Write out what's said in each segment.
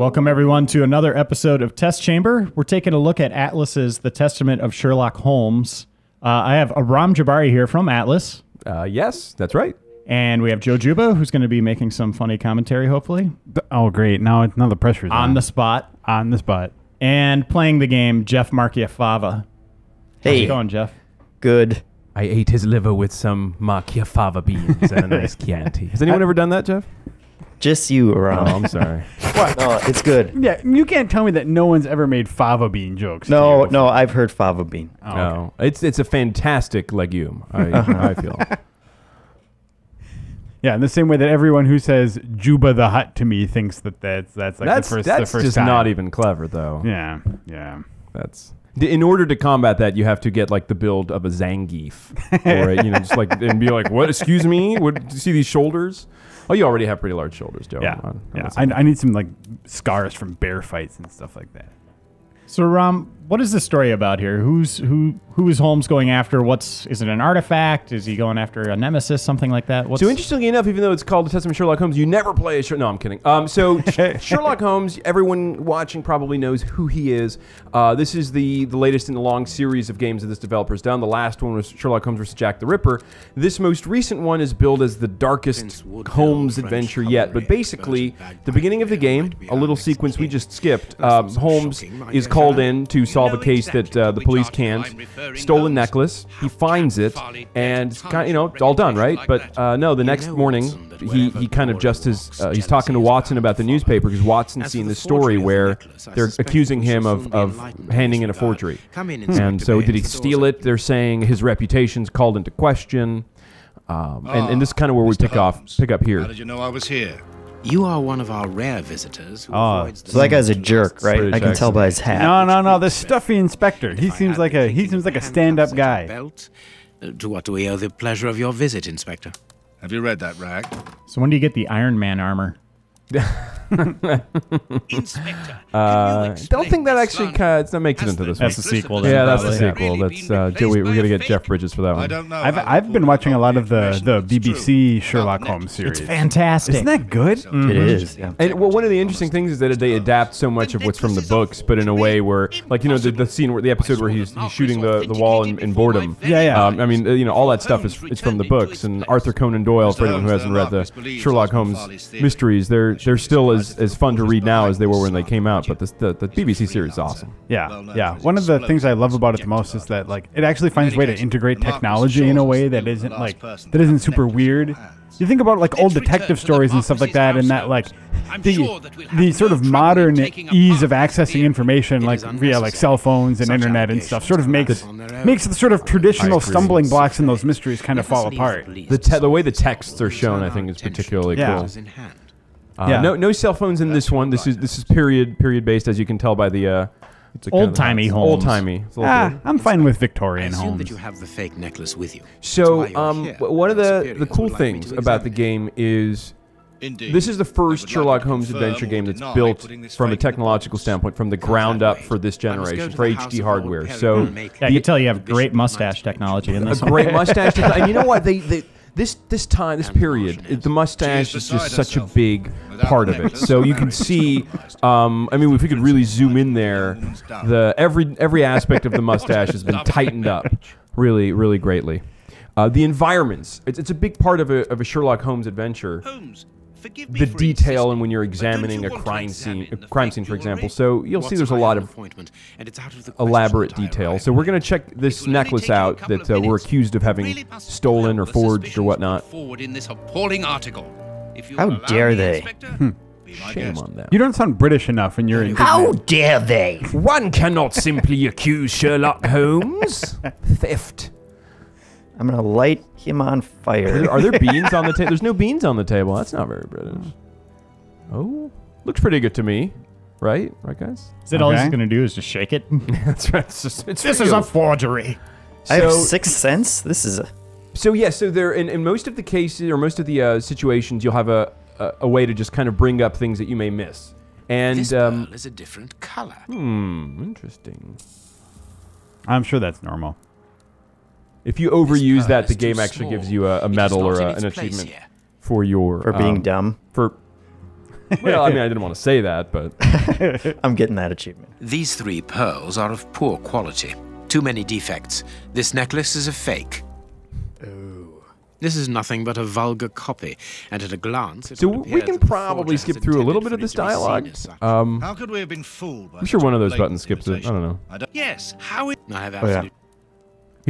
Welcome, everyone, to another episode of Test Chamber. We're taking a look at Atlus's The Testament of Sherlock Holmes. Uh, I have Aram Jabbari here from Atlas, Uh, yes, that's right. and we have Joe Juba, who's going to be making some funny commentary, hopefully, Oh, great! Now, now the pressure's on on the spot, on the spot. and playing the game, Jeff Marchiafava. How's Hey, it going, Jeff? good. I ate his liver with some Marchiafava beans and a nice Chianti. Has anyone ever done that, Jeff? Just you Oh, around. I'm sorry. no, it's good. Yeah, you can't tell me that no one's ever made fava bean jokes. to No, you no, I've heard fava bean. Oh, okay. No, it's it's a fantastic legume. I, I feel. Yeah, in the same way that everyone who says Juba the Hut to me thinks that that's that's like that's the first that's the first just time. not even clever, though. Yeah, yeah. That's d- in order to combat that, you have to get like the build of a Zangief, or a, you know, just like and be like, "What? Excuse me? What? Do you see these shoulders? Oh, you already have pretty large shoulders, Joe. Yeah, I'm not- I'm yeah. I, I need some like scars from bear fights and stuff like that. So, Aram, what is the story about here? Who's who? Who is Holmes going after? What's is it an artifact? Is he going after a nemesis? Something like that? What's So interestingly enough, even though it's called The Testament of Sherlock Holmes, you never play a Sher- No, I'm kidding. Um, so Sherlock Holmes, everyone watching probably knows who he is. Uh, this is the the latest in the long series of games that this developer's done. The last one was Sherlock Holmes vs. Jack the Ripper. This most recent one is billed as the darkest Holmes adventure yet. But basically, the beginning of the game, a little sequence we just skipped. Um, Holmes is called in to solve a case that uh, the police can't. Stolen necklace. He finds it, and it's kind you know it's all done, right? But uh, no, the next morning he, he kind of just is uh, he's talking to Watson about the newspaper because Watson's seen this story where they're accusing him of, of handing in a forgery. And so did he steal it? They're saying his reputation's called into question. Um, and, and this is kind of where we pick off pick up How did you know I was here? You are one of our rare visitors who Oh, avoids the So that guy's a jerk, right? British I can tell by his hat. No, no, no. The stuffy inspector. He seems like a he seems like a stand-up handcuffs at your guy. Belt, uh, to what do we owe the pleasure of your visit, Inspector? Have you read that rag? so when do you get the Iron Man armor? Inspector, Uh, don't think that actually kind of, that makes it into this one. That's the sequel. Then, Yeah, that's the sequel. That's uh, Joey. We're gonna get Jeff Bridges for that one. I don't know. I've I've been watching a lot of the the. BBC Sherlock Holmes necklaces. series. Fantastic. Isn't that good? It is. Yeah. And well, one of the interesting things is that they adapt so much of what's from the books, but in a way where, like, you know, the, the scene where the episode where he's, he's shooting the, the wall in, in boredom. Yeah, yeah. Um, I mean, uh, you know, all that stuff is it's from the books. And Arthur Conan Doyle, for anyone who hasn't read the Sherlock Holmes mysteries, they're they're still as, as fun to read now as they were when they came out. But this, the the BBC series is awesome. Yeah, yeah. One of the things I love about it the most is that like it actually finds a way to integrate technology in a way that isn't like that isn't super weird. You think about like old detective stories and stuff like that, and that like the the sort of modern ease of accessing information, like via like cell phones and internet and stuff, sort of makes makes the sort of traditional stumbling blocks in those mysteries kind of fall apart. The te- the way the texts are shown, I think, is particularly Yeah. cool. In hand. Uh, Yeah. No no cell phones in this one. This is this is period period based, as you can tell by the. Uh, it's a Old-timey Holmes. Old timey. Ah, I'm fine with Victorian assume Holmes. that you have the fake necklace with you. So, That's why you're um, one of the, the cool would like things about the game is Indeed. this is the first Sherlock to Holmes adventure game that's built from a fake in the technological standpoint, from the Can't ground up for this I must go generation, for HD hardware. So, Perry and Yeah, I can tell you have great mustache technology in a this one. great mustache. and you know what? They, they this this time, this And period, it- the mustache is is just such a big part of it. So you can see. Um, I mean, if we could really zoom in there, the every every aspect of the mustache has been tightened up, really, really greatly. Uh, the environments. It's, it's a big part of a, of a Sherlock Holmes adventure. Holmes, forgive me the for detail and when you're examining you a crime examine scene, a crime scene, for example. So you'll see there's a lot of and it's out of the elaborate detail. So we're going to check this It will only necklace take you a out that uh, we're accused of having Really stolen or forged or whatnot. Forward in this appalling article. If you How dare me, they? Inspector, Shame on them. You don't sound British enough when you're How dare they? One cannot simply accuse Sherlock Holmes theft. I'm gonna light him on fire. Are there beans on the table? There's no beans on the table. That's not very British. Oh, looks pretty good to me. Right, right, guys. Is it all he's Okay. going to do is just shake it? That's right. It's just, it's this for is you. a forgery. I have So- six cents. This is a. So yeah, so there in, in most of the cases or most of the uh, situations, you'll have a, a a way to just kind of bring up things that you may miss. And This um, pearl is a different color. hmm, interesting. I'm sure that's normal. If you overuse that, the game too actually gives you a, a medal or a, an achievement here. for your For being um, dumb. For well, I mean, I didn't want to say that, but I'm getting that achievement. These three pearls are of poor quality. Too many defects. This necklace is a fake. Oh. This is nothing but a vulgar copy, and at a glance, it so we can probably skip through a little bit of this it to be seen dialogue. Um, How could we have been fooled by I'm sure one of those buttons skips it. I don't know. I don't Yes, how it. I have Oh, yeah.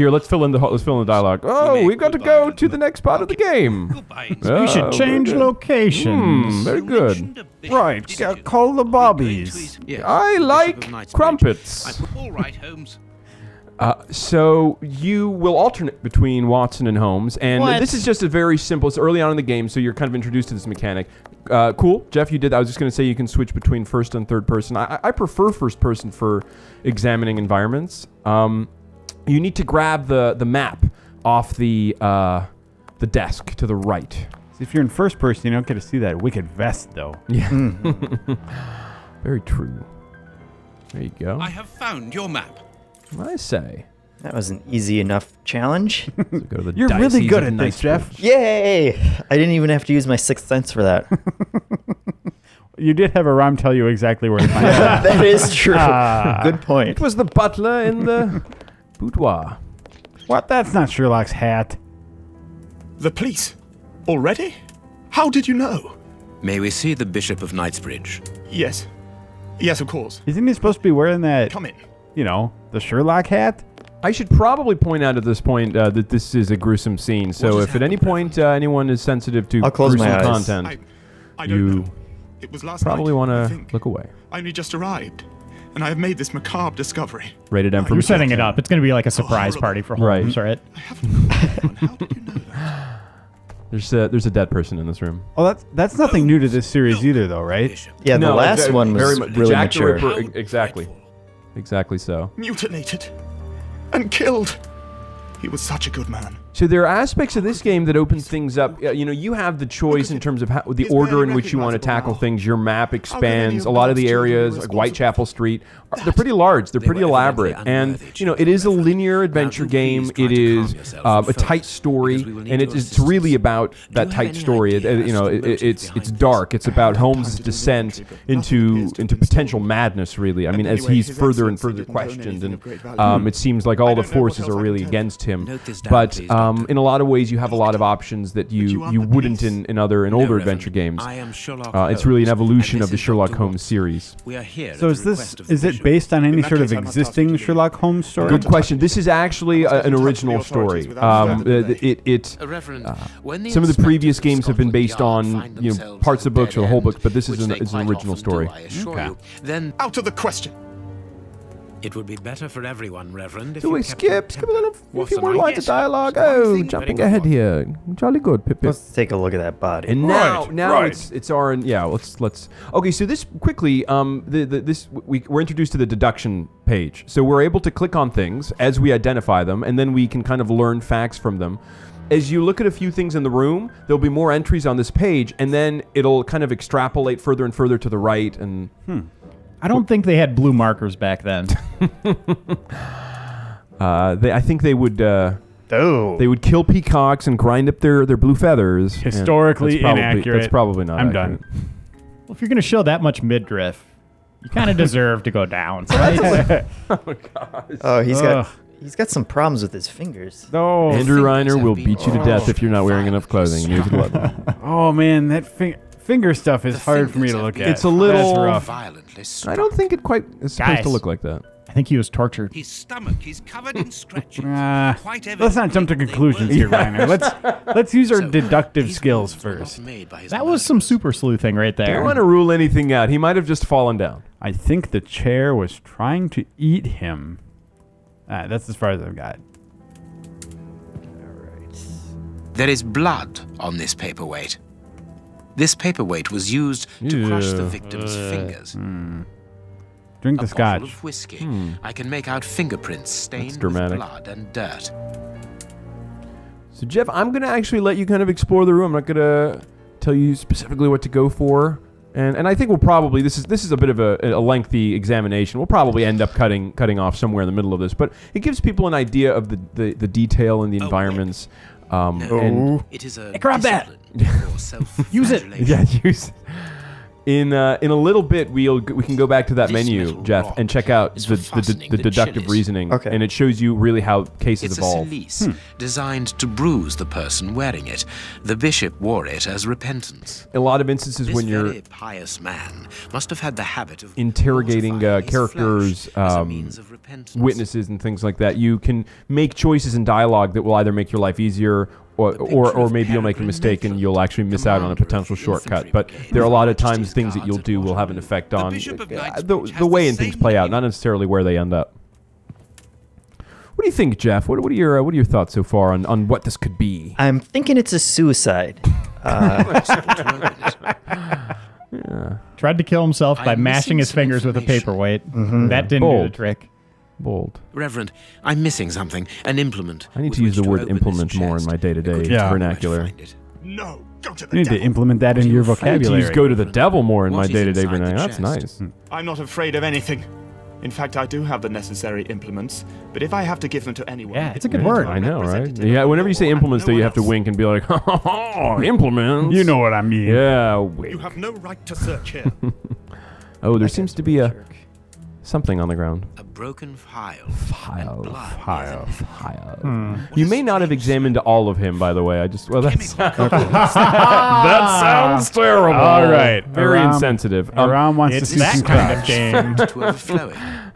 Absolute Here, let's fill in the let's fill in the dialogue. Oh, we've got to go to the next part of the game. Goodbye. Uh, You should change good. locations. Hmm, very good. mentioned a bishop, Right, didn't yeah, call the Are we going bobbies. to his- Yes, I like crumpets. All right, Holmes. Uh, so you will alternate between Watson and Holmes, and What? this is just a very simple. It's early on in the game, so you're kind of introduced to this mechanic. Uh, cool, Jeff, you did. that. I was just going to say you can switch between first and third person. I, I- I prefer first person for examining environments. Um, you need to grab the the map off the uh, the desk to the right. If you're in first person, you don't get to see that wicked vest, though. Yeah, very true. There you go. I have found your map. I say. That was an easy enough challenge. So go to the You're really good at this, Jeff. Yay! I didn't even have to use my sixth sense for that. You did have a rhyme tell you exactly where to find it. that is true. Ah. Good point. It was the butler in the boudoir. What? That's not Sherlock's hat. The police? Already? How did you know? May we see the Bishop of Knightsbridge? Yes. Yes, of course. Isn't he supposed to be wearing that, Come in. you know, the Sherlock hat? I should probably point out at this point uh, that this is a gruesome scene. So if at any point uh, anyone is sensitive to I'll close my gruesome eyes. content, I, I don't you know. It was last probably want to look away. I only just arrived, and I have made this macabre discovery. Rated M ah, for You're setting it up. It's going to be like a oh, surprise horrible. party for Right. Holmes, right? I haven't known anyone. How did you know that? There's a, there's a dead person in this room. Oh, that's that's nothing new to this series either, though, right? Bishop. Yeah, the No, last very- one was very much- really Jack the mature. Ripper, exactly, exactly so. Mutilated. And killed. He was such a good man. So there are aspects of this game that open things up. Uh, You know, you have the choice in terms of how, the order in which you want to tackle things. Your map expands. A lot of the areas, like Whitechapel Street, are, they're pretty large. They're pretty elaborate, and you know, it is a linear adventure game. It is try It to calm is yourself um, a tight story, because we will need and it, it's really about that tight story. It, idea it- as you know, it, it's it's dark. It's about Holmes' time to do descent inventory, but nothing into into potential madness. Really, I mean, as he's further and further questioned, and of great value. um, it seems like all the don't know what forces are really against him. Note this down, But please, um, in a lot of ways, you have a lot of options that you you you wouldn't in, in other in No, older Reverend. adventure games. I am Sherlock Uh, it's really an evolution of the Sherlock Holmes Watson. series. We are here. So is this request of the is it based on any sort of case, I must ask existing. Sherlock Holmes story? Good question. This is actually a, an original story. Um, it it Uh, Reverend, when the some of the previous games have been based on you know parts of books or the whole end, book, but this is an they it's an original story. Okay. Then Out of the question. It would be better for everyone, Reverend, if So you we kept your skip skip a little temper. a What's few the more matter? lines of dialogue. one Oh, thing, jumping ahead good here. Jolly good, Pip Pip. Let's take a look at that body. And now, Right, now right. it's it's our yeah. Let's let's okay. So this quickly, um, the, the this we we're introduced to the deduction page. So we're able to click on things as we identify them, and then we can kind of learn facts from them. As you look at a few things in the room, there'll be more entries on this page, and then it'll kind of extrapolate further and further to the right. And I don't think they had blue markers back then. uh, they, I think they would uh, Oh. they would kill peacocks and grind up their, their blue feathers. Historically that's probably, inaccurate. That's probably not. I'm accurate. done. well, if you're going to show that much midriff, you kind of deserve to go down. right? oh, he's Ugh. got he's got some problems with his fingers. No. Andrew fingers Reiner will beat you to death if you're not wearing enough clothing. Use glove. Oh man, that fi- finger stuff is The hard for me to look at. It's a little- rough. Violently I don't think it quite is supposed Guys. to look like that. I think he was tortured. His stomach is covered in scratches. Quite let's not jump to conclusions were- here, Reiner. Let's let's use our So, deductive skills wounds were not first. made by his That was some super sleuthing right there. I don't want to rule anything out. He might have just fallen down. I think the chair was trying to eat him. Ah, that's as far as I've got. All right. There is blood on this paperweight. This paperweight was used to crush the Yeah. victim's uh. fingers. Hmm. Drink A the bottle scotch. of whiskey. Hmm. I can make out fingerprints stained with blood and dirt. So, Jeff, I'm going to actually let you kind of explore the room. I'm not going to tell you specifically what to go for. And, and I think we'll probably this is this is a bit of a, a lengthy examination. We'll probably end up cutting cutting off somewhere in the middle of this, but it gives people an idea of the, the, the detail and the Oh, environments. Um, No. and oh. It is a grab that. Discipline for Use it. yeah, use In uh, in a little bit, we'll we can go back to that This menu, metal Jeff, rod and check out is the for the, fastening the, the deductive cilice. reasoning, Okay. and it shows you really how cases It's a evolve. cilice designed to bruise the person wearing it. The bishop wore it as repentance. A lot of instances This when you're very pious man must have had the habit of interrogating uh, mortifying his characters, flesh as a um, means of repentance. witnesses, and things like that, you can make choices in dialogue that will either make your life easier. Or, or, or maybe you'll make a mistake and you'll actually miss out on a potential shortcut. But there are a lot of times things that you'll do will have an effect on Bishop of Knightsbridge the, the the way and things play out, not necessarily where they end up. What do you think, Jeff? What, what are your uh, what are your thoughts so far on, on what this could be? I'm thinking it's a suicide. Uh, Tried to kill himself by I'm mashing his fingers with a paperweight. Mm-hmm. That didn't do the trick. Bold. Reverend, I'm missing something. An implement. I need to use the word implement more in my day-to-day According Yeah. vernacular. I. No, go to the You need to implement that What into are your you afraid to I need to vocabulary. use go to the devil more in What my day-to-day inside vernacular. That's nice. Hmm. I'm not afraid of anything. In fact, I do have the necessary implements, but if I have to give them to anyone, Yeah, it's a good word. I know, right? Yeah, whenever you say implements, though, you have to wink and be like, oh, implements. You know what I mean. Yeah, wink. You have no right to search here. Oh, there seems to be a something on the ground. A broken file. File, file, file. Hmm. You may not have examined all of him, by the way. I just well, that's that sounds terrible. All right, very Aram- insensitive. Um, Aram wants It's to see that some kind of game.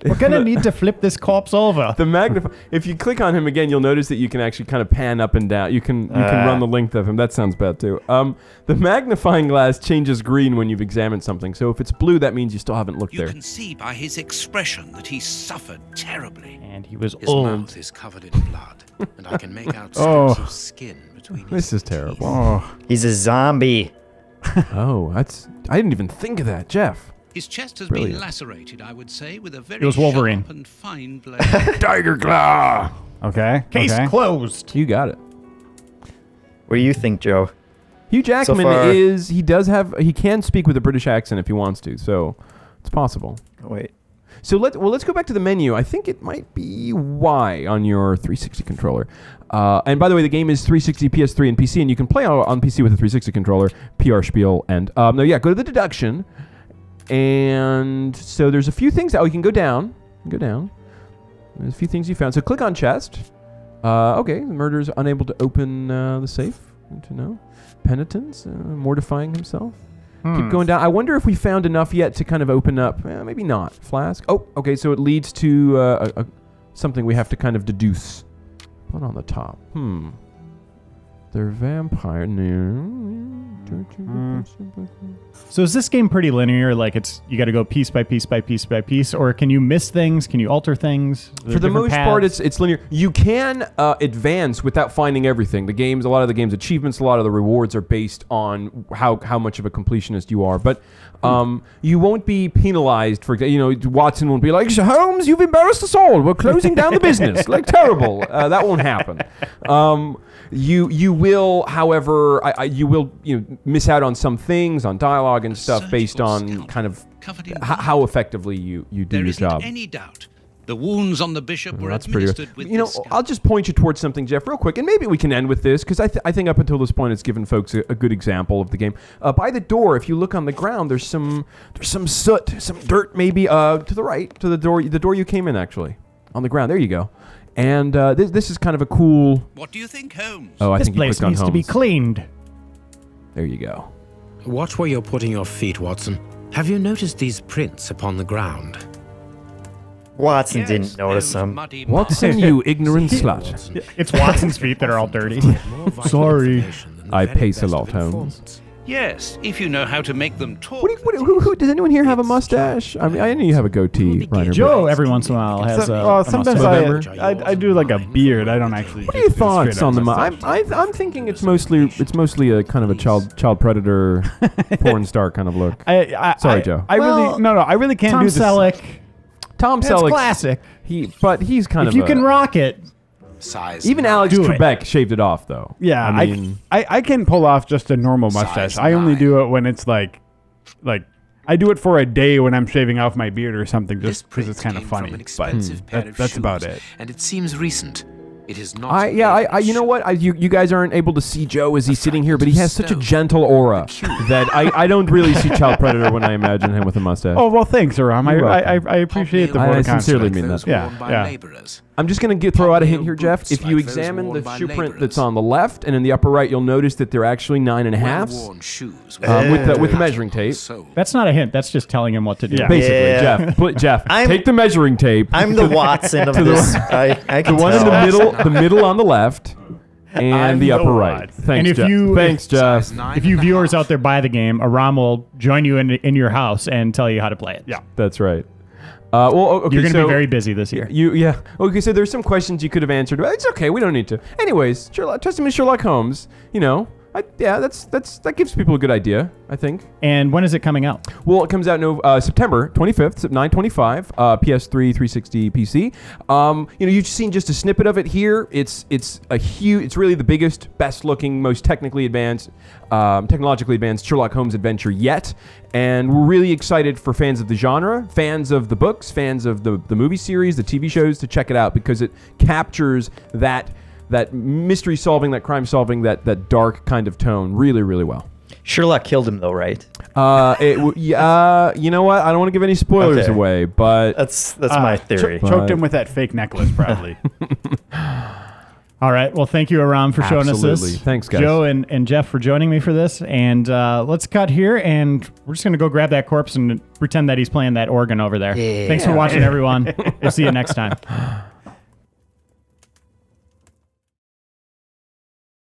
to overflowing. We're gonna need to flip this corpse over. the magnify. If you click on him again, you'll notice that you can actually kind of pan up and down. You can you can run the length of him. That sounds bad too. Um, the magnifying glass changes green when you've examined something. So if it's blue, that means you still haven't looked You there. can see by his expression that he suffered terribly. And he was His old. mouth is covered in blood, and I can make out strips Oh. of skin between his This is teeth. terrible. Oh, he's a zombie. Oh, that's I didn't even think of that, Jeff. His chest has Brilliant. been lacerated, I would say, with a very it was Wolverine. sharp and fine blade. Tiger claw. okay. Case okay. closed. You got it. What do you think, Joe? Hugh Jackman far- is he does have he can speak with a British accent if he wants to, so it's possible. Oh, wait. So let well let's go back to the menu. I think it might be Y on your 360 controller. Uh, and by the way, the game is 360, PS3, and PC, and you can play on on PC with a 360 controller. PR spiel and um, no, yeah, go to the deduction, and so there's a few things. Oh, you can go down, go down. There's a few things you found. So click on chest. Uh, okay, the murderer's unable to open uh, the safe. Good to know. Penitence, uh, mortifying himself. Keep going down. I wonder if we found enough yet to kind of open up. Eh, maybe not. Flask. Oh, okay. So it leads to uh, a, a, something we have to kind of deduce. Put on the top. Hmm. They're vampire. No. So is this game pretty linear? Like it's you got to go piece by piece by piece by piece, or can you miss things? Can you alter things? For the most part, it's it's linear. You can uh, advance without finding everything. The games, a lot of the games' achievements, a lot of the rewards are based on how how much of a completionist you are. But um, you won't be penalized for you know Watson won't be like Holmes, you've embarrassed us all. We're closing down the business. like terrible. Uh, that won't happen. Um, you you will, however, I, I, you will you know miss out on some things on dialogue and stuff based on kind of h- how effectively you you do There your job. any doubt. The wounds on the bishop were That's administered good. with You know. I'll just point you towards something, Jeff, real quick, and maybe we can end with this because I, th- I think up until this point, it's given folks a, a good example of the game. Uh, by the door, if you look on the ground, there's some there's some soot, some dirt, maybe uh, to the right, to the door, the door you came in, actually, on the ground. There you go. And uh, this this is kind of a cool. What do you think, Holmes? Oh, I this think you place clicked on needs to be Holmes. cleaned. There you go. Watch where you're putting your feet, Watson. Have you noticed these prints upon the ground? Watson Yes, didn't notice those him. muddy Watson, you ignorant slut. It's Watson's feet that are all dirty. More vital Sorry. information than the I very pace a best lot, Holmes. informants. Yes, if you know how to make them talk. What do you, what, who, who, does anyone here have a mustache? I mean, I know you have a goatee, Reiner. Joe, every once in a while, has Some- a. oh, a sometimes mustache. I, I I do like a beard. I don't actually. What are your just do a thoughts on the? mu- mustache. I'm I, I'm thinking it's mostly it's mostly a kind of a child child predator, porn star kind of look. I, I, Sorry, Joe. I Well, really no no. I really can't Tom do this. Selleck. Tom That's Selleck, classic. he but he's kind If of If you a- can rock it, Size. even Alex Do it. Trebek shaved it off though. Yeah, I I, mean, I, I can pull off just a normal mustache. I only nine. do it when it's like, like I do it for a day when I'm shaving off my beard or something, just because it's kind of funny. an But pair that, of that's about it. And it seems recent. It is not. I yeah I, I you know what I, you you guys aren't able to see Joe as he's sitting here, but he has such a gentle aura that I, I don't really see child predator when I imagine him with a mustache. Oh well, thanks, Aram. I, You're I, I, welcome. I appreciate the I vote of sincerely mean that. Yeah, worn by yeah. laborers. I'm just going to throw out a hint here, Jeff. If you examine the worn shoe print that's on the left and in the upper right, you'll notice that they're actually nine and a halves Well-worn shoes um, with the with the measuring tape. sole. That's not a hint. That's just telling him what to do. Yeah. Basically, Yeah. Jeff, put, Jeff, I'm- take the measuring tape. I'm the Watson of the this. I, I the can one in the middle, the middle on the left, and I'm the the upper right. Watson. Thanks, And if Jeff. you- Thanks, Jeff. If you viewers out there buy the game, Aram will join you in in your house and tell you how to play it. Yeah. That's right. Uh, well, okay, You're going to so be very busy this year. You yeah. Okay, so there's some questions you could have answered. But it's okay. We don't need to. Anyways, Sherlock, Testament of Sherlock Holmes. You know, I, yeah, that's that's that gives people a good idea. I think. And when is it coming out? Well, it comes out no uh, September 25th, 925, uh, PS3, 360, PC. Um, you know, you've seen just a snippet of it here. It's it's a huge. It's really the biggest, best looking, most technically advanced, um, technologically advanced Sherlock Holmes adventure yet. And we're really excited for fans of the genre, fans of the books, fans of the the movie series, the TV shows to check it out because it captures that that mystery solving, that crime solving, that that dark kind of tone really, really well. Sherlock killed him though, right? Uh, it, yeah, uh, you know what? I don't want to give any spoilers Okay. away, but That's that's Uh, my cho- theory. choked him with that fake necklace, probably. All right. Well, thank you, Aram, for showing us Absolutely. this. Thanks, guys. Joe and, and Jeff for joining me for this. And uh, let's cut here, and we're just going to go grab that corpse and pretend that he's playing that organ over there. Thanks for watching, everyone. we'll see you next time.